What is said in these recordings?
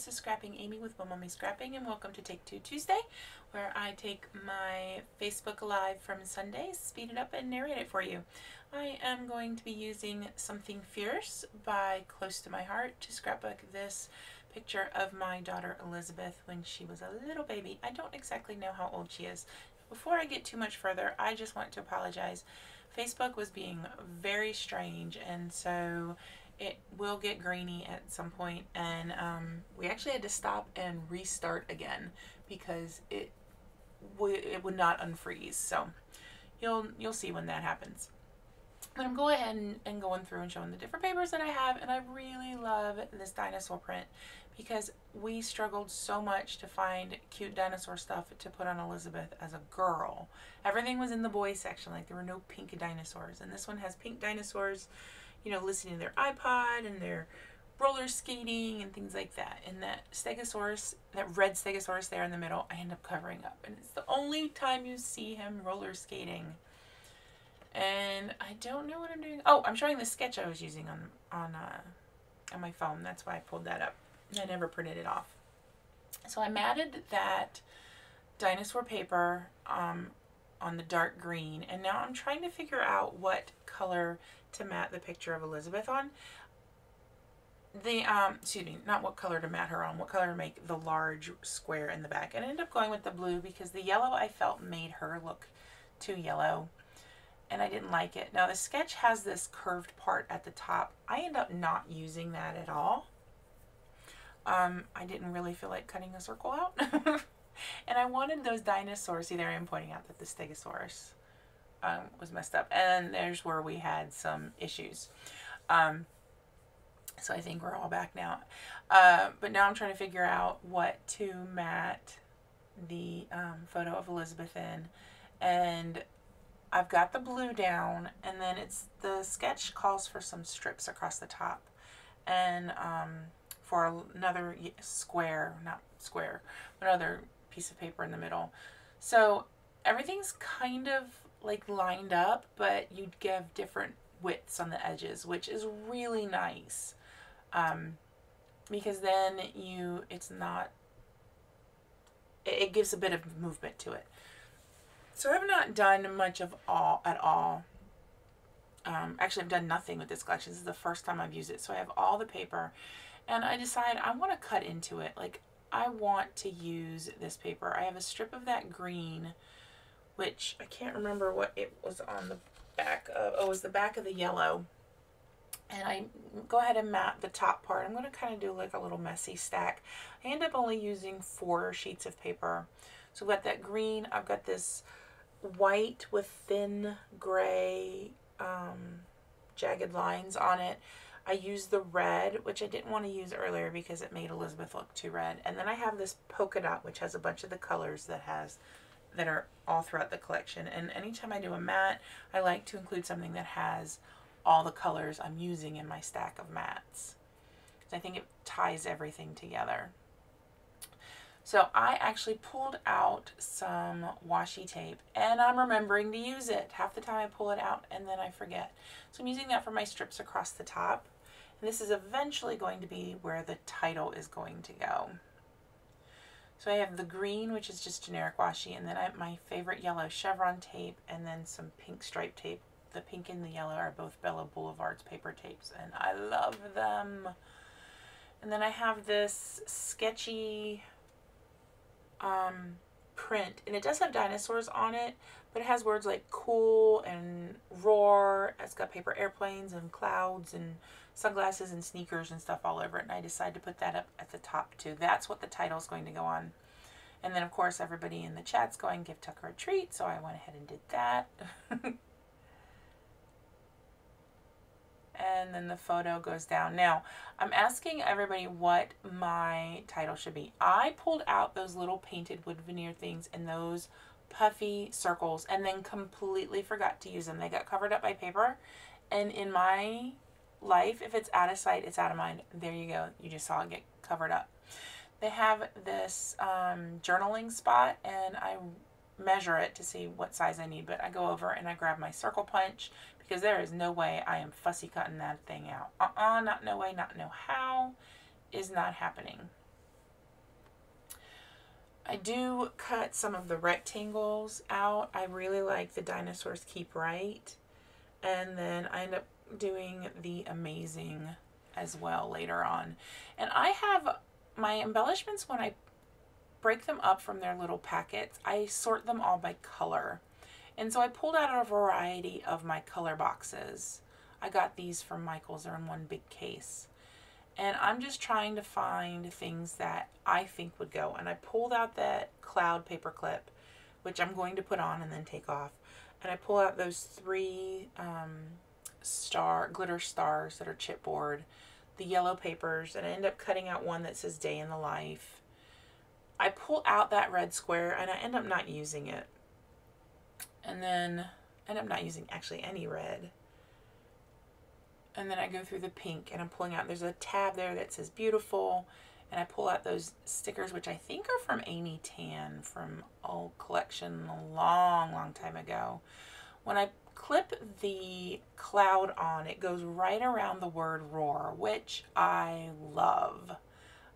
this is Scrapping Amy with Mommy Scrapping, and welcome to Take Two Tuesday, where I take my Facebook Live from Sunday, speed it up, and narrate it for you. I am going to be using Something Fierce by Close to My Heart to scrapbook this picture of my daughter Elizabeth when she was a little baby. I don't exactly know how old she is. Before I get too much further, I just want to apologize. Facebook was being very strange, and so it will get grainy at some point and um, we actually had to stop and restart again because it it would not unfreeze so you'll you'll see when that happens but I'm going ahead and, and going through and showing the different papers that I have and I really love this dinosaur print because we struggled so much to find cute dinosaur stuff to put on Elizabeth as a girl. Everything was in the boy section, like there were no pink dinosaurs. And this one has pink dinosaurs you know, listening to their iPod and their roller skating and things like that. And that Stegosaurus, that red Stegosaurus there in the middle, I end up covering up. And it's the only time you see him roller skating. And I don't know what I'm doing. Oh, I'm showing the sketch I was using on on uh, on my phone. That's why I pulled that up. I never printed it off. So I matted that dinosaur paper um, on the dark green. And now I'm trying to figure out what color to mat the picture of Elizabeth on. The, um, excuse me, not what color to mat her on, what color to make the large square in the back. And I ended up going with the blue because the yellow I felt made her look too yellow and I didn't like it. Now the sketch has this curved part at the top. I end up not using that at all. Um, I didn't really feel like cutting a circle out. and I wanted those dinosaurs. See, there I am pointing out that the Stegosaurus um, was messed up. And there's where we had some issues. Um, so I think we're all back now. Uh, but now I'm trying to figure out what to mat the um, photo of Elizabeth in. And I've got the blue down, and then it's the sketch calls for some strips across the top. And um, for another square, not square, another piece of paper in the middle. So everything's kind of like lined up, but you'd give different widths on the edges, which is really nice. Um, because then you, it's not, it, it gives a bit of movement to it. So I've not done much of all at all. Um, actually, I've done nothing with this collection. This is the first time I've used it. So I have all the paper and I decide I want to cut into it. Like I want to use this paper. I have a strip of that green which I can't remember what it was on the back of. Oh, it was the back of the yellow. And I go ahead and mat the top part. I'm going to kind of do like a little messy stack. I end up only using four sheets of paper. So I've got that green. I've got this white with thin gray um, jagged lines on it. I used the red, which I didn't want to use earlier because it made Elizabeth look too red. And then I have this polka dot, which has a bunch of the colors that has that are all throughout the collection. And anytime I do a mat, I like to include something that has all the colors I'm using in my stack of mats. I think it ties everything together. So I actually pulled out some washi tape and I'm remembering to use it. Half the time I pull it out and then I forget. So I'm using that for my strips across the top. And this is eventually going to be where the title is going to go. So I have the green, which is just generic washi, and then I have my favorite yellow chevron tape, and then some pink stripe tape. The pink and the yellow are both Bella Boulevard's paper tapes, and I love them. And then I have this sketchy um, print, and it does have dinosaurs on it, but it has words like cool and. It's got paper airplanes and clouds and sunglasses and sneakers and stuff all over it. And I decided to put that up at the top too. That's what the title is going to go on. And then of course everybody in the chat's going give Tucker a treat. So I went ahead and did that. and then the photo goes down. Now, I'm asking everybody what my title should be. I pulled out those little painted wood veneer things and those puffy circles and then completely forgot to use them. They got covered up by paper. And in my life, if it's out of sight, it's out of mind. There you go. You just saw it get covered up. They have this um, journaling spot and I measure it to see what size I need. But I go over and I grab my circle punch because there is no way I am fussy cutting that thing out. Uh-uh, not no way, not no how is not happening. I do cut some of the rectangles out. I really like the Dinosaurs Keep Right. And then I end up doing the Amazing as well later on. And I have my embellishments when I break them up from their little packets, I sort them all by color. And so I pulled out a variety of my color boxes. I got these from Michaels. They're in one big case. And I'm just trying to find things that I think would go. And I pulled out that cloud paper clip, which I'm going to put on and then take off. And I pull out those three um, star glitter stars that are chipboard, the yellow papers, and I end up cutting out one that says day in the life. I pull out that red square and I end up not using it. And then I end up not using actually any red and then I go through the pink and I'm pulling out, there's a tab there that says beautiful, and I pull out those stickers, which I think are from Amy Tangerine from old collection a long, long time ago. When I clip the cloud on, it goes right around the word roar, which I love.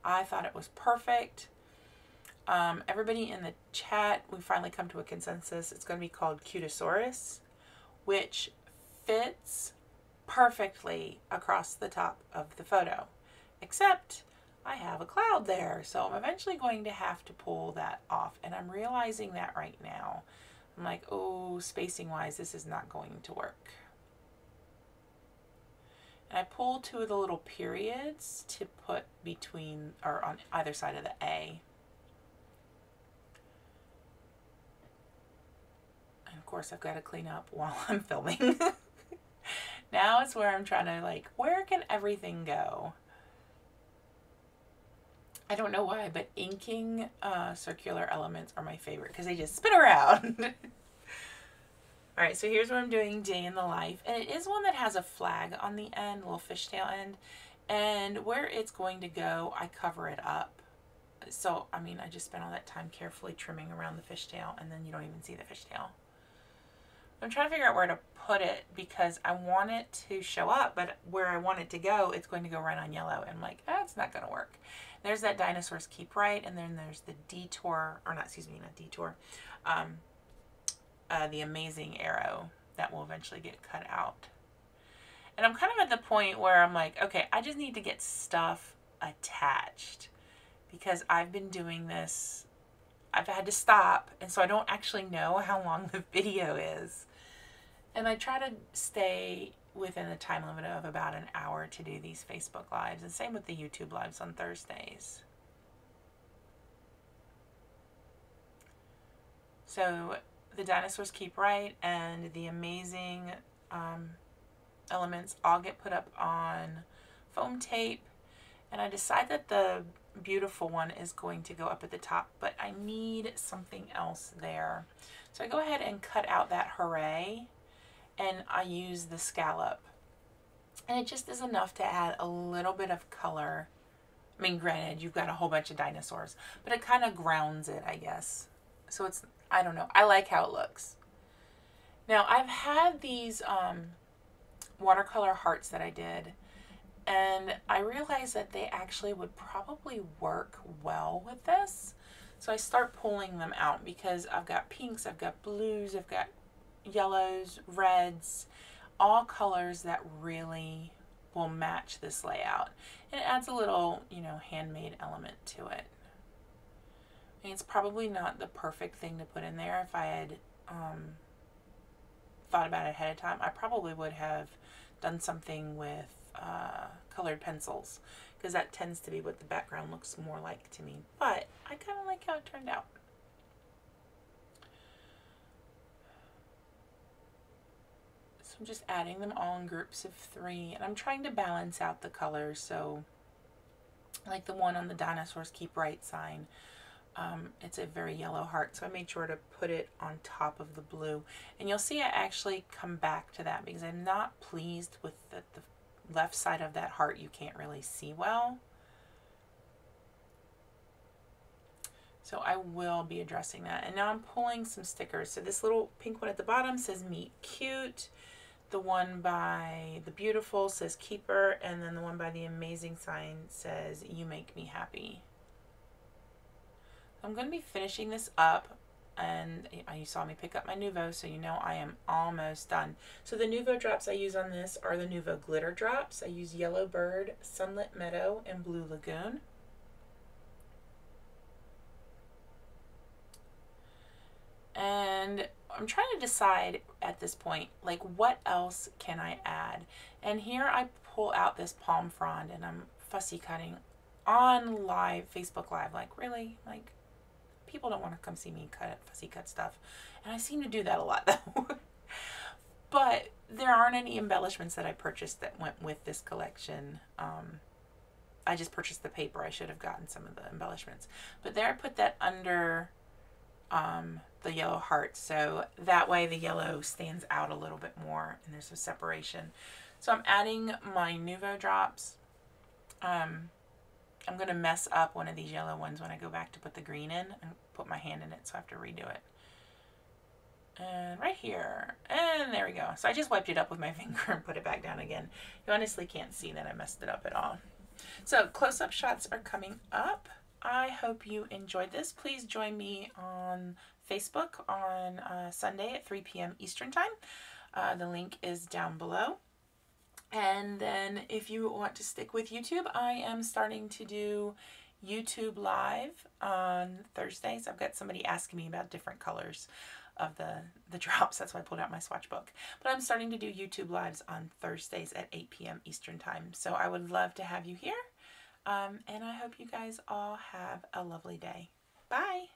I thought it was perfect. Um, everybody in the chat, we finally come to a consensus. It's going to be called Cute-A-Saurus, which fits perfectly across the top of the photo, except I have a cloud there. So I'm eventually going to have to pull that off. And I'm realizing that right now. I'm like, oh, spacing wise, this is not going to work. And I pull two of the little periods to put between or on either side of the A. And of course, I've got to clean up while I'm filming. Now it's where I'm trying to like, where can everything go? I don't know why, but inking uh, circular elements are my favorite because they just spin around. All right, so here's what I'm doing day in the life. And it is one that has a flag on the end, little fishtail end. And where it's going to go, I cover it up. So, I mean, I just spent all that time carefully trimming around the fishtail and then you don't even see the fishtail. I'm trying to figure out where to put it because I want it to show up, but where I want it to go, it's going to go right on yellow. And I'm like, it's not going to work. There's that Dinosaurs Keep Right, and then there's the Detour, or not, excuse me, not Detour, um, uh, the Amazing Arrow that will eventually get cut out. And I'm kind of at the point where I'm like, okay, I just need to get stuff attached because I've been doing this I've had to stop, and so I don't actually know how long the video is. And I try to stay within the time limit of about an hour to do these Facebook Lives, and same with the YouTube Lives on Thursdays. So the dinosaurs keep right, and the amazing um, elements all get put up on foam tape. And I decide that the beautiful one is going to go up at the top, but I need something else there. So I go ahead and cut out that hooray and I use the scallop. And it just is enough to add a little bit of color. I mean, granted, you've got a whole bunch of dinosaurs, but it kind of grounds it, I guess. So it's, I don't know, I like how it looks. Now, I've had these um, watercolor hearts that I did and I realized that they actually would probably work well with this. So I start pulling them out because I've got pinks, I've got blues, I've got yellows, reds, all colors that really will match this layout. And it adds a little, you know, handmade element to it. It's probably not the perfect thing to put in there. If I had um, thought about it ahead of time, I probably would have done something with uh, colored pencils because that tends to be what the background looks more like to me. But I kind of like how it turned out. So I'm just adding them all in groups of three and I'm trying to balance out the colors so like the one on the dinosaurs keep right sign um, it's a very yellow heart so I made sure to put it on top of the blue and you'll see I actually come back to that because I'm not pleased with the, the left side of that heart you can't really see well. So I will be addressing that. And now I'm pulling some stickers. So this little pink one at the bottom says Meet Cute. The one by The Beautiful says Keeper. And then the one by The Amazing Sign says You Make Me Happy. I'm going to be finishing this up and you saw me pick up my Nuvo, so you know I am almost done. So the Nuvo drops I use on this are the Nuvo glitter drops. I use Yellow Bird, Sunlit Meadow, and Blue Lagoon. And I'm trying to decide at this point, like what else can I add? And here I pull out this palm frond and I'm fussy cutting on live, Facebook Live. Like really? Like people don't want to come see me cut fussy cut stuff. And I seem to do that a lot though. but there aren't any embellishments that I purchased that went with this collection. Um, I just purchased the paper. I should have gotten some of the embellishments. But there I put that under um, the yellow heart. So that way the yellow stands out a little bit more and there's some separation. So I'm adding my Nuvo drops. Um, I'm going to mess up one of these yellow ones when I go back to put the green in and put my hand in it, so I have to redo it. And right here, and there we go. So I just wiped it up with my finger and put it back down again. You honestly can't see that I messed it up at all. So close-up shots are coming up. I hope you enjoyed this. Please join me on Facebook on uh, Sunday at 3 p.m. Eastern Time. Uh, the link is down below. And then if you want to stick with YouTube, I am starting to do YouTube Live on Thursdays. I've got somebody asking me about different colors of the, the drops. That's why I pulled out my swatch book. But I'm starting to do YouTube Lives on Thursdays at 8 p.m. Eastern Time. So I would love to have you here. Um, and I hope you guys all have a lovely day. Bye.